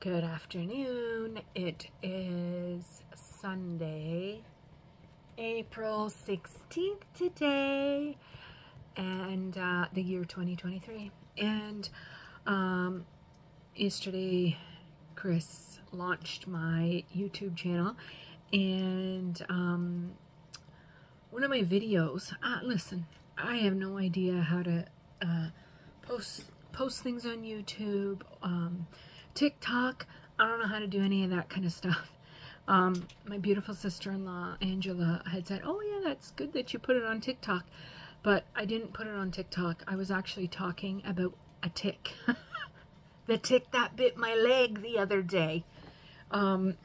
Good afternoon. It is Sunday, April 16th today, and uh, the year 2023. And um, yesterday, Chris launched my YouTube channel, and um, one of my videos, uh, listen, I have no idea how to uh, post post things on YouTube. Um, TikTok. I don't know how to do any of that kind of stuff. Um, my beautiful sister-in-law, Angela, had said, oh yeah, that's good that you put it on TikTok. But I didn't put it on TikTok. I was actually talking about a tick. the tick that bit my leg the other day. Um,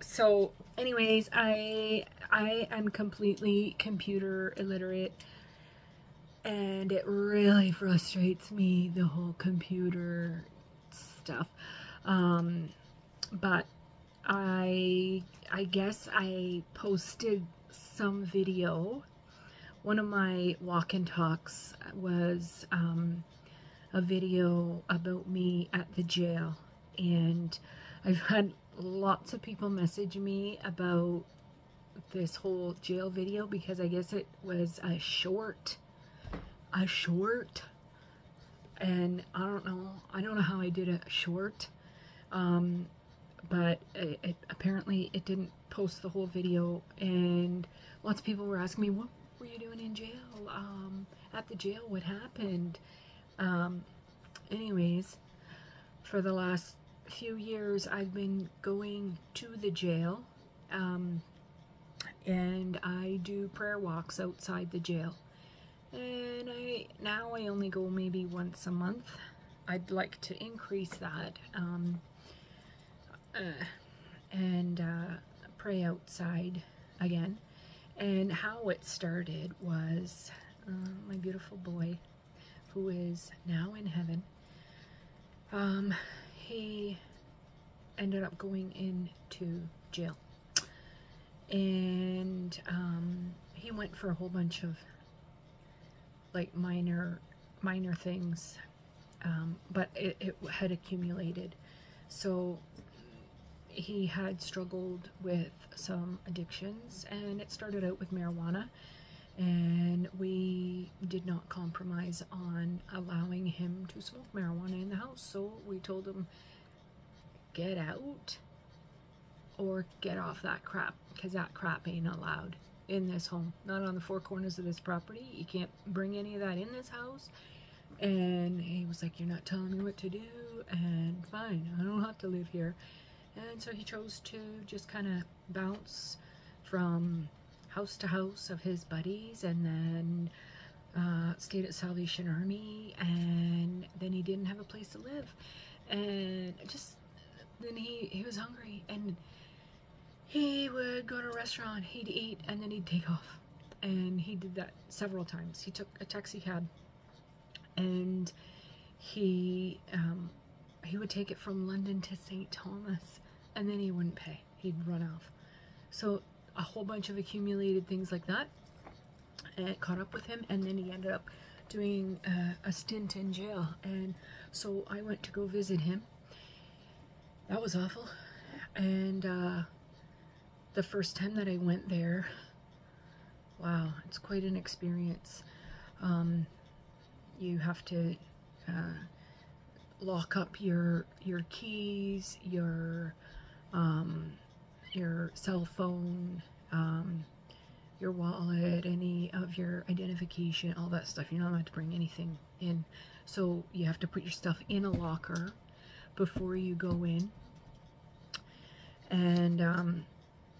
so anyways, I, I am completely computer illiterate and it really frustrates me, the whole computer stuff. Um, but I, I guess I posted some video. One of my walk and talks was um, a video about me at the jail. And I've had lots of people message me about this whole jail video because I guess it was a short, a short, and I don't know, I don't know how I did a short, um, but it, it, apparently it didn't post the whole video and lots of people were asking me what were you doing in jail? Um, at the jail what happened? Um, anyways for the last few years I've been going to the jail um, and I do prayer walks outside the jail. And I now I only go maybe once a month. I'd like to increase that um, uh, and uh, pray outside again. And how it started was uh, my beautiful boy, who is now in heaven, um, he ended up going into jail. And um, he went for a whole bunch of like minor minor things um, but it, it, had accumulated so he had struggled with some addictions and it started out with marijuana and we did not compromise on allowing him to smoke marijuana in the house. So we told him get out or get off that crap because that crap ain't allowed in this home. Not on the four corners of this property. You can't bring any of that in this house. And he was like you're not telling me what to do and fine. I don't have to live here and so he chose to just kind of bounce from house to house of his buddies and then uh, stayed at Salvation Army and then he didn't have a place to live. And just, then he, he was hungry and he would go to a restaurant, he'd eat, and then he'd take off. And he did that several times. He took a taxi cab and he um, he would take it from London to St. Thomas and then he wouldn't pay. He'd run off. So a whole bunch of accumulated things like that it caught up with him and then he ended up doing uh, a stint in jail and so I went to go visit him. That was awful. And uh, the first time that I went there, wow, it's quite an experience. Um, you have to uh, lock up your your keys, your um, your cell phone, um, your wallet, any of your identification, all that stuff. You're not allowed to bring anything in. So you have to put your stuff in a locker before you go in. And, um,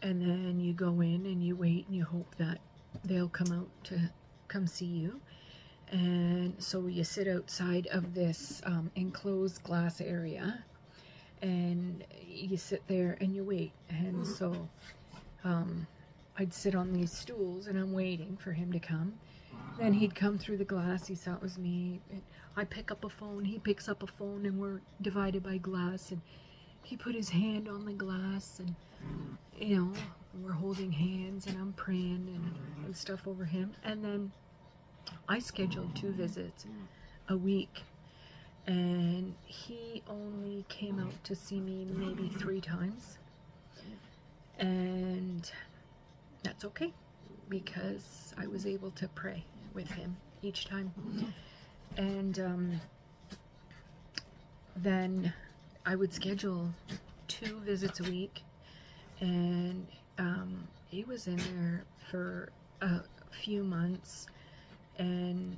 and then you go in and you wait and you hope that they'll come out to come see you. And so you sit outside of this um, enclosed glass area and you sit there and you wait. And so um, I'd sit on these stools and I'm waiting for him to come. Then he'd come through the glass. He saw it was me. And I pick up a phone. He picks up a phone and we're divided by glass. And he put his hand on the glass and, you know, we're holding hands and I'm praying and, and stuff over him. And then I scheduled two visits a week and he only came out to see me maybe three times. And that's okay because I was able to pray with him each time. And um, then I would schedule two visits a week. And um, he was in there for a few months. And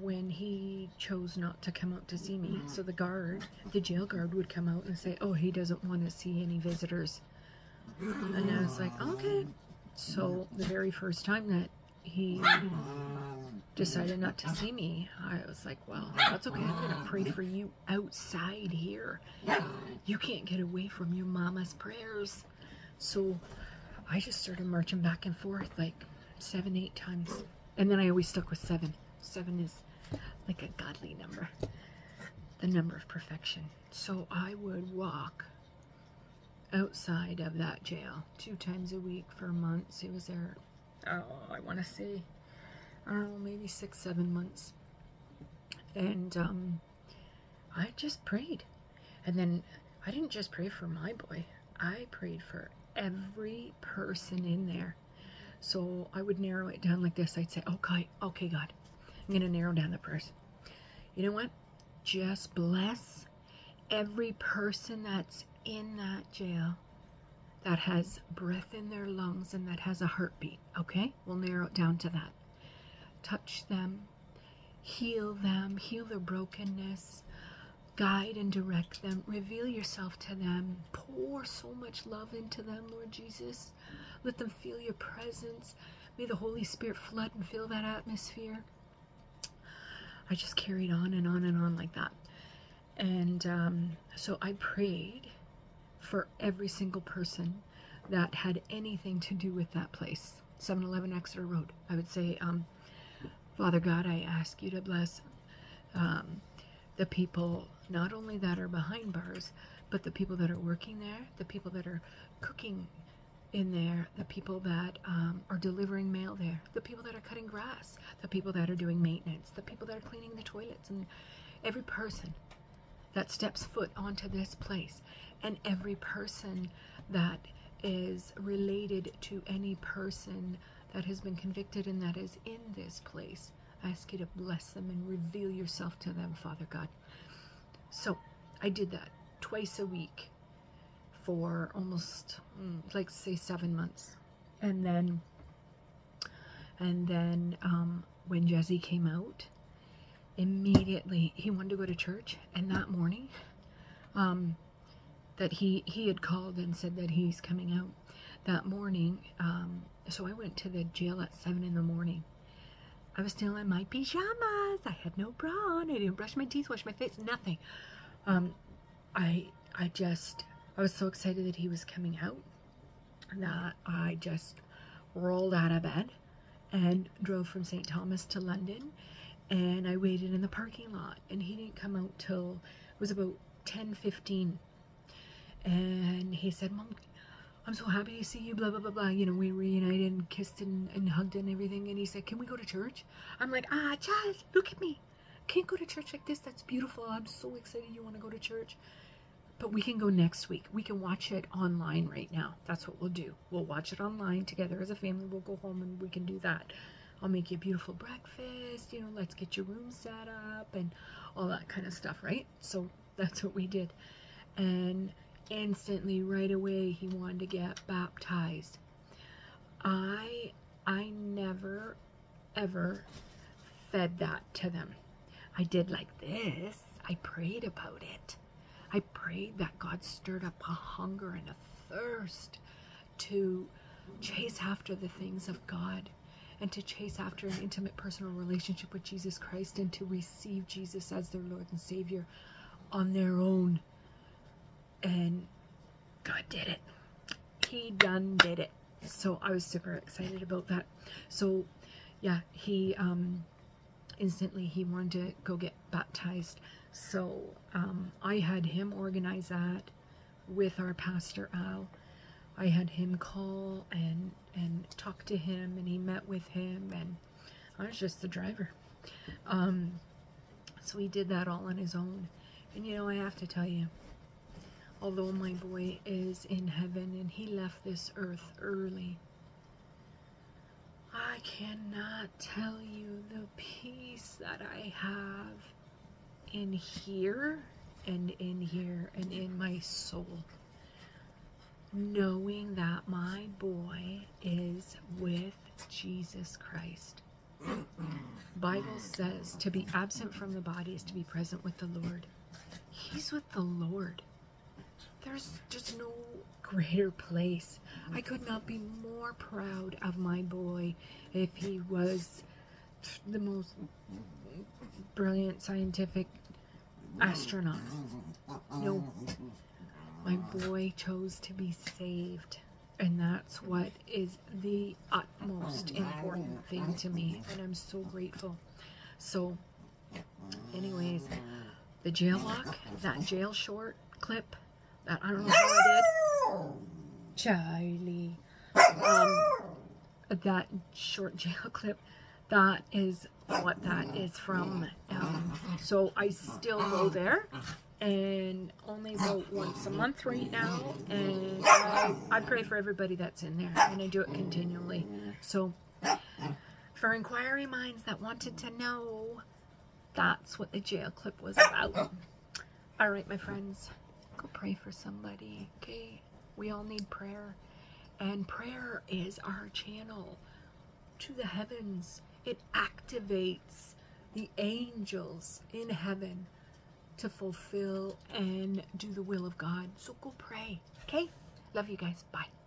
when he chose not to come out to see me mm-hmm. so the guard the jail guard would come out and say oh he doesn't want to see any visitors and I was like okay so the very first time that he decided not to see me, I was like, well, that's okay. I'm going to pray for you outside here. You can't get away from your mama's prayers. So I just started marching back and forth like seven, eight times. And then I always stuck with seven. Seven is like a godly number. The number of perfection. So I would walk outside of that jail two times a week for months. He was there, oh, I want to say I don't know, maybe six, seven months. And um, I just prayed. And then I didn't just pray for my boy, I prayed for every person in there. So I would narrow it down like this. I'd say, okay, okay, God, I'm going to narrow down the prayers. You know what? Just bless every person that's in that jail that has breath in their lungs and that has a heartbeat. Okay? We'll narrow it down to that touch them, heal them, heal their brokenness, guide and direct them, reveal yourself to them, pour so much love into them, Lord Jesus. Let them feel your presence. May the Holy Spirit flood and fill that atmosphere. I just carried on and on and on like that. And um, so I prayed for every single person that had anything to do with that place. 711 Exeter Road. I would say um, Father God, I ask you to bless um, the people, not only that are behind bars, but the people that are working there, the people that are cooking in there, the people that um, are delivering mail there, the people that are cutting grass, the people that are doing maintenance, the people that are cleaning the toilets, and every person that steps foot onto this place, and every person that is related to any person that has been convicted and that is in this place. I ask you to bless them and reveal yourself to them, Father God. So I did that twice a week for almost, mm, like say seven months. And then, and then um, when Jesse came out, immediately he wanted to go to church. And that morning, um, that he, he had called and said that he's coming out that morning, um, so I went to the jail at 7 in the morning. I was still in my pajamas. I had no bra on. I didn't brush my teeth, wash my face, nothing. Um, I, I just, I was so excited that he was coming out that I just rolled out of bed and drove from St. Thomas to London. And I waited in the parking lot. And he didn't come out till, it was about 10.15. And he said, Mom, I'm so happy to see you, blah, blah, blah, blah. You know, we reunited and kissed and, and hugged and everything. And he said, can we go to church? I'm like, ah, Chaz, look at me. Can't go to church like this. That's beautiful. I'm so excited you want to go to church. But we can go next week. We can watch it online right now. That's what we'll do. We'll watch it online together as a family. We'll go home and we can do that. I'll make you a beautiful breakfast. You know, let's get your room set up and all that kind of stuff, right? So that's what we did. And instantly right away he wanted to get baptized i i never ever fed that to them i did like this i prayed about it i prayed that god stirred up a hunger and a thirst to chase after the things of god and to chase after an intimate personal relationship with jesus christ and to receive jesus as their lord and savior on their own and God did it. He done did it. So I was super excited about that. So yeah, he um, instantly he wanted to go get baptized. So um, I had him organize that with our pastor Al. I had him call and and talk to him, and he met with him, and I was just the driver. Um, so he did that all on his own. And you know, I have to tell you, although my boy is in heaven and he left this earth early, I cannot tell you the peace that I have in here and in here and in my soul. Knowing that my boy is with Jesus Christ. Bible says to be absent from the body is to be present with the Lord. He's with the Lord. There's just no greater place. I could not be more proud of my boy if he was the most brilliant scientific astronaut. No, my boy chose to be saved. And that's what is the utmost important thing to me. And I'm so grateful. So, anyways, the jail lock, that jail short clip, that I don't know how I did. Charlie. Um, that short jail clip, that is what that is from. Um, so I still go there and only vote once a month right now. And I, I pray for everybody that's in there, and I do it continually. So, for inquiry minds that wanted to know, that's what the jail clip was about. All right, my friends, go pray for somebody, okay? We all need prayer, and prayer is our channel to the heavens. It activates the angels in heaven to fulfill and do the will of God. So go pray. Okay? Love you guys. Bye.